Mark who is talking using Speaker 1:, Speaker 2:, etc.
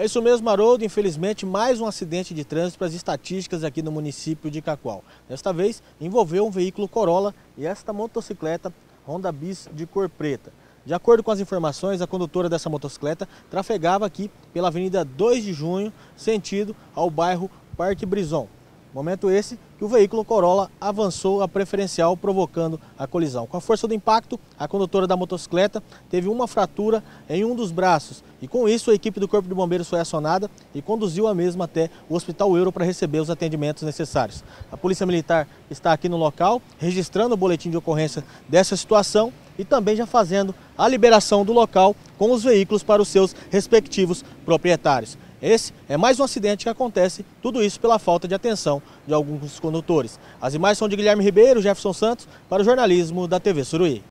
Speaker 1: É isso mesmo, Haroldo. Infelizmente, mais um acidente de trânsito para as estatísticas aqui no município de Cacoal. Desta vez, envolveu um veículo Corolla e esta motocicleta Honda Bis de cor preta. De acordo com as informações, a condutora dessa motocicleta trafegava aqui pela Avenida 2 de Junho, sentido ao bairro Parque Brison. Momento esse que o veículo Corolla avançou a preferencial, provocando a colisão. Com a força do impacto, a condutora da motocicleta teve uma fratura em um dos braços e com isso a equipe do Corpo de Bombeiros foi acionada e conduziu a mesma até o Hospital Euro para receber os atendimentos necessários. A Polícia Militar está aqui no local, registrando o boletim de ocorrência dessa situação e também já fazendo a liberação do local com os veículos para os seus respectivos proprietários. Esse é mais um acidente que acontece, tudo isso pela falta de atenção de alguns condutores. As imagens são de Guilherme Ribeiro, Jefferson Santos, para o jornalismo da TV Suruí.